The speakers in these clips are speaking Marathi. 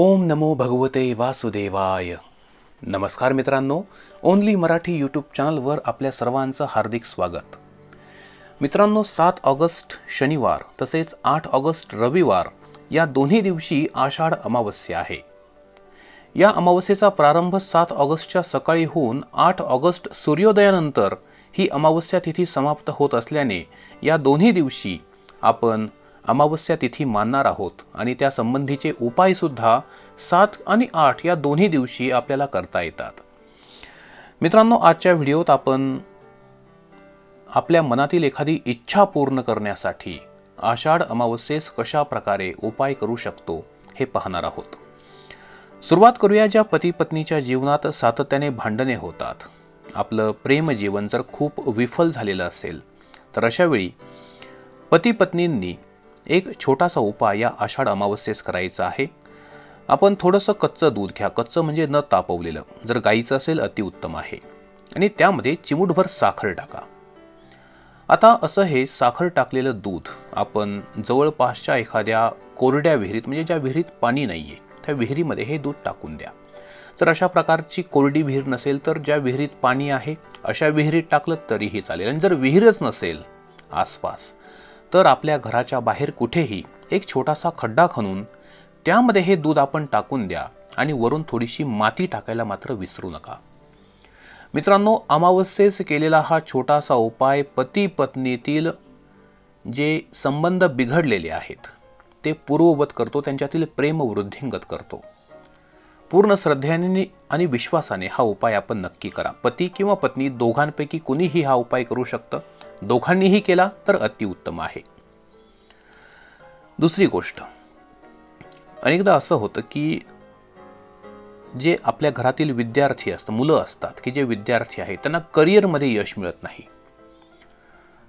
ओम नमो भगवते वासुदेवाय. नमस्कार मित्रांनो ओनली मराठी यूट्यूब चॅनलवर आपल्या सर्वांचं हार्दिक स्वागत. मित्रांनो सात ऑगस्ट शनिवार तसेच आठ ऑगस्ट रविवार या दोन्ही दिवशी आषाढ अमावस्या आहे. या अमावस्येचा प्रारंभ सात ऑगस्टच्या सकाळी होऊन आठ ऑगस्ट सूर्योदयानंतर ही अमावस्या तिथी समाप्त होत असल्याने या दोन्ही दिवशी आपण अमावस्या तिथी मानणार आहोत आणि त्यासंबंधीचे उपायसुद्धा सात आणि आठ या दोन्ही दिवशी आपल्याला करता येतात. मित्रांनो आजच्या व्हिडिओत आपण आपल्या मनातील एखादी इच्छा पूर्ण करण्यासाठी आषाढ अमावस्येस कशा प्रकारे उपाय करू शकतो हे पाहणार आहोत. सुरुवात करूया ज्या पती पत्नीच्या जीवनात सातत्याने भांडणे होतात. आपलं प्रेमजीवन जर खूप विफल झालेलं असेल तर अशावेळी पती पत्नींनी एक छोटासा उपाय या आषाढ अमावस्येस करायचा आहे. आपण थोडंसं कच्चं दूध घ्या. कच्चं म्हणजे न तापवलेलं. जर गाईचं असेल अतिउत्तम आहे. आणि त्यामध्ये चिमूटभर साखर टाका. आता असं हे साखर टाकलेलं दूध आपण जवळपासच्या एखाद्या कोरड्या विहिरीत म्हणजे ज्या विहिरीत पाणी नाही आहे त्या विहिरीमध्ये हे दूध टाकून द्या. जर अशा प्रकारची कोरडी विहीर नसेल तर ज्या विहिरीत पाणी आहे अशा विहिरीत टाकलं तरीही चालेल. आणि जर विहीरच नसेल आसपास तर आपल्या घराच्या बाहेर कुठेही एक छोटासा खड्डा खणून त्यामध्ये हे दूध आपण टाकून द्या आणि वरून थोडीशी माती टाकायला मात्र विसरू नका. मित्रांनो अमावस्येस केलेला हा छोटासा उपाय पती पत्नीतील जे संबंध बिघडलेले आहेत ते पूर्ववत करतो त्यांच्यातील प्रेम वृद्धिंगत करतो. पूर्ण श्रद्धेने आणि विश्वासाने हा उपाय आपण नक्की करा. पती किंवा पत्नी दोघांपैकी कुणीही हा उपाय करू शकतं. दोघांनीही केला तर अतिउत्तम आहे. दुसरी गोष्ट अनेकदा असं होतं की जे आपल्या घरातील विद्यार्थी असतात मुलं असतात की जे विद्यार्थी आहेत त्यांना करिअरमध्ये यश मिळत नाही.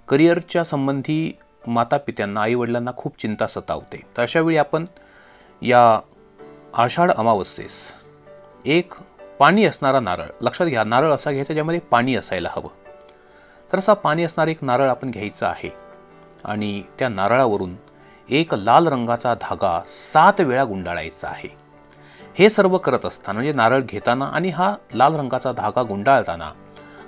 करिअरच्या संबंधी माता पित्यांना आईवडिलांना खूप चिंता सतावते. तर अशावेळी आपण या आषाढ अमावस्येस एक पाणी असणारा नारळ लक्षात घ्या नारळ असा घ्यायचा ज्यामध्ये पाणी असायला हवं. तर असा पाणी असणारा एक नारळ आपण घ्यायचा आहे. आणि त्या नारळावरून एक लाल रंगाचा धागा सात वेळा गुंडाळायचा आहे. हे सर्व करत असताना म्हणजे नारळ घेताना आणि हा लाल रंगाचा धागा गुंडाळताना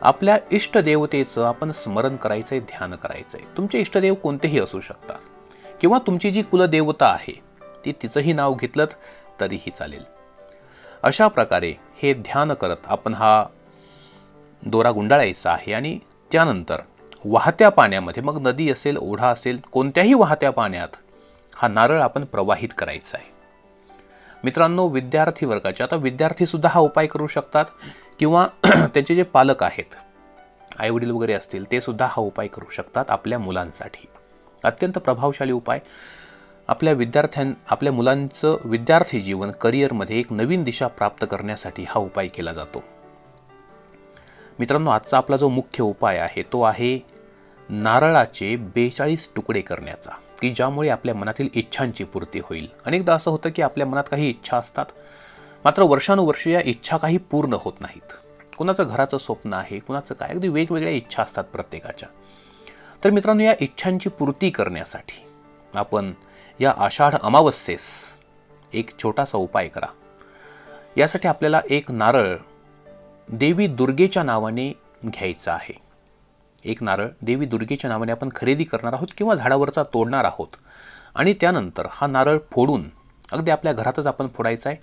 आपल्या इष्टदेवतेचं आपण स्मरण करायचं आहे ध्यान करायचं आहे तुमचे इष्टदेव कोणतेही असू शकतात. किंवा तुमची जी कुलदेवता आहे ती तिचंही नाव घेतलं तरीही चालेल. अशा प्रकारे हे ध्यान करत आपण हा दोरा गुंडाळायचा आहे आणि त्यानंतर वाहत्या पाण्यामध्ये मग नदी असेल ओढा असेल कोणत्याही वाहत्या पाण्यात हा नारळ आपण प्रवाहित करायचा आहे. मित्रांनो विद्यार्थी वर्गाचे आता विद्यार्थीसुद्धा हा उपाय करू शकतात किंवा त्याचे जे पालक आहेत आईवडील वगैरे असतील ते सुद्धा हा उपाय करू शकतात आपल्या मुलांसाठी. अत्यंत प्रभावशाली उपाय. आपल्या विद्यार्थ्यां आपल्या मुलांचं विद्यार्थी जीवन करिअरमध्ये एक नवीन दिशा प्राप्त करण्यासाठी हा उपाय केला जातो. मित्रांनो आजचा आपला जो मुख्य उपाय आहे तो आहे नारळाचे बेचाळीस तुकडे करण्याचा की ज्यामुळे आपल्या मनातील इच्छांची पूर्ती होईल. अनेकदा असं होतं की आपल्या मनात काही इच्छा असतात मात्र वर्षानुवर्ष या इच्छा काही पूर्ण होत नाहीत. कुणाचं घराचं स्वप्न आहे कुणाचं काय अगदी वेगवेगळ्या इच्छा असतात प्रत्येकाच्या. तर मित्रांनो या इच्छांची पूर्ती करण्यासाठी आपण या आषाढ अमावस्येस एक छोटासा उपाय करा. यासाठी आपल्याला एक नारळ देवी दुर्गेच्या नावाने घ्यायचं आहे. एक नारळ देवी दुर्गेच्या नावाने आपण खरेदी करणार आहोत किंवा झाडावरचा तोडणार आहोत. आणि त्यानंतर हा नारळ फोडून अगदी आपल्या घरातच आपण फोडायचा आहे.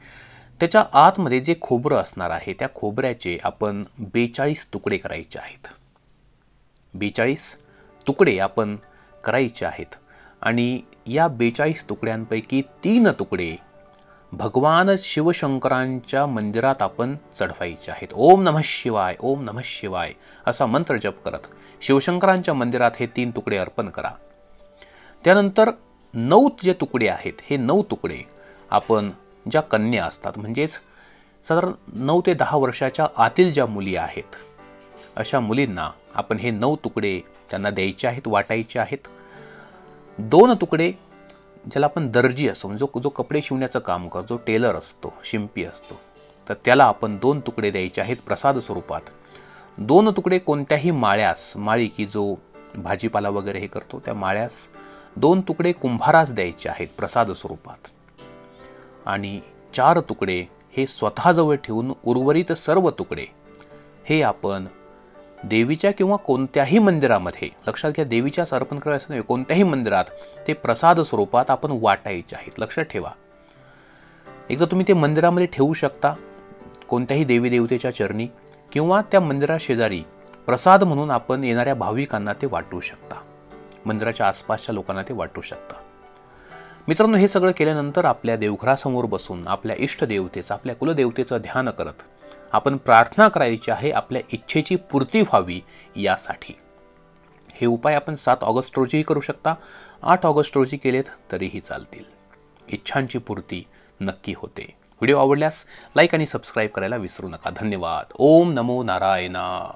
त्याच्या आतमध्ये जे खोबरं असणार आहे त्या खोबऱ्याचे आपण बेचाळीस तुकडे करायचे आहेत. बेचाळीस तुकडे आपण करायचे आहेत. आणि या बेचाळीस तुकड्यांपैकी तीन तुकडे भगवान शिवशंकरांच्या मंदिरात आपण चढवायचे आहेत. ओम नमः शिवाय ओम नमः शिवाय असा मंत्र जप करत शिवशंकरांच्या मंदिरात हे तीन तुकडे अर्पण करा. त्यानंतर नऊ जे तुकडे आहेत हे नऊ तुकडे आपण ज्या कन्या असतात म्हणजेच साधारण नऊ ते दहा वर्षाच्या आतील ज्या मुली आहेत अशा मुलींना आपण हे नऊ तुकडे त्यांना द्यायचे आहेत वाटायचे आहेत. दोन तुकडे ज्याला आपण दर्जी असतो म्हणजे जो जो कपडे शिवण्याचं काम करतो जो टेलर असतो शिंपी असतो तर त्याला आपण दोन तुकडे द्यायचे आहेत प्रसाद स्वरूपात. दोन तुकडे कोणत्याही माळ्यास माळी की जो भाजीपाला वगैरे हे करतो त्या माळ्यास दोन तुकडे कुंभारास द्यायचे आहेत प्रसाद स्वरूपात. आणि चार तुकडे हे स्वतःजवळ ठेवून उर्वरित सर्व तुकडे हे आपण देवीच्या किंवा कोणत्याही मंदिरामध्ये लक्षात घ्या देवीच्याच अर्पण करायचं नाही कोणत्याही मंदिरात ते प्रसाद स्वरूपात आपण वाटायचे आहेत. लक्षात ठेवा. एकदा तुम्ही ते मंदिरामध्ये ठेवू शकता कोणत्याही देवी देवतेच्या चरणी किंवा त्या मंदिराशेजारी प्रसाद म्हणून आपण येणाऱ्या भाविकांना ते वाटू शकता. मंदिराच्या आसपासच्या लोकांना ते वाटू शकता. मित्रांनो हे सगळं केल्यानंतर आपल्या देवघरासमोर बसून आपल्या इष्टदेवतेचं आपल्या कुलदेवतेचं ध्यान करत आपण प्रार्थना करायची आहे आपल्या इच्छेची पूर्ती व्हावी यासाठी. हे उपाय आपण सात ऑगस्ट रोजीही करू शकता. आठ ऑगस्ट रोजी केलेत तरीही चालतील. इच्छांची पूर्ती नक्की होते. व्हिडिओ आवडल्यास लाईक आणि सबस्क्राईब करायला विसरू नका. धन्यवाद. ओम नमो नारायणा.